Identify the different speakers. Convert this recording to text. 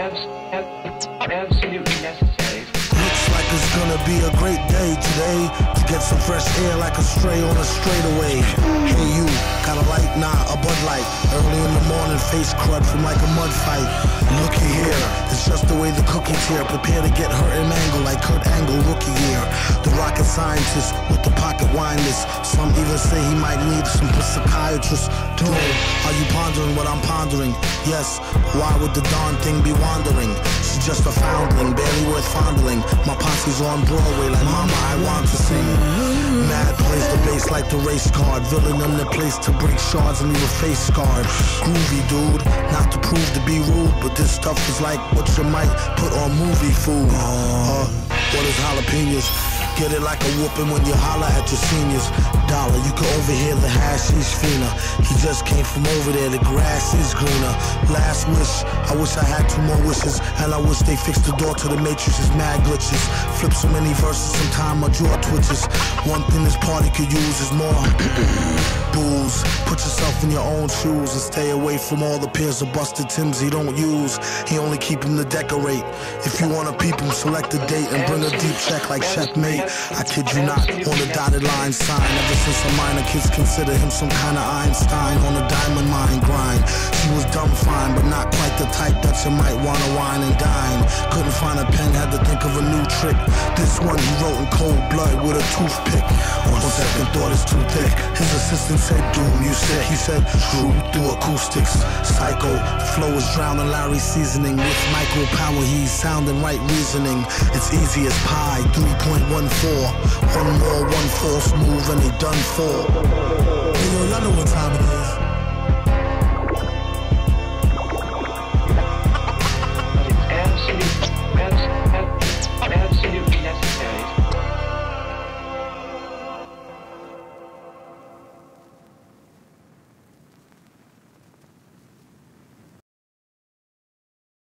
Speaker 1: abs, ab, absolutely necessary.
Speaker 2: Looks like it's gonna be a great day today To get some fresh air like a stray on a straightaway. Hey you, got a light? Nah, a Bud Light. Early in the morning, face crud from like a mud fight. Looky here, it's just the way the cookie tear Prepare to get hurt and mangled like Kurt Angle rookie The rocket scientist with the pocket wine Some even say he might need some psychiatrist Dude, are you pondering what I'm pondering? Yes, why would the darn thing be wandering? She's just a foundling, barely worth fondling. My posse's on Broadway like mama I want to sing. Mad plays the bass like the race card. Villain in the place to break shards and leave a face scarred. Groovy dude, not to prove to be rude But this stuff is like what you might put on movie food. Uh, What is jalapenos? Get it like a whooping when you holler at your seniors. Dollar, you can overhear the hashish fiender. He just came from over there, the grass is greener. Last wish, I wish I had two more wishes. And I wish they fixed the door to the matrix's mad glitches. Flip so many verses, sometime my jaw twitches. One thing this party could use is more booze. Put yourself in your own shoes and stay away from all the pairs of busted Tims he don't use. He only keep them to decorate. If you wanna peep him, select a date and bring a deep check like checkmate. I kid you not, on the dotted line sign. Ever since a minor, kids consider him some kind of Einstein on a diamond fine, but not quite the type that you might wanna wine and dine. Couldn't find a pen, had to think of a new trick. This one he wrote in cold blood with a toothpick. On second thought, it's too thick. His assistant said, Doom, you sick. He said, True, through acoustics. Psycho, flow is drowning Lawry's seasoning. With micro power, he's sounding right reasoning. It's easy as pie, 3.14. One more, one false move, and they done for. Hey, yo, y'all know what time.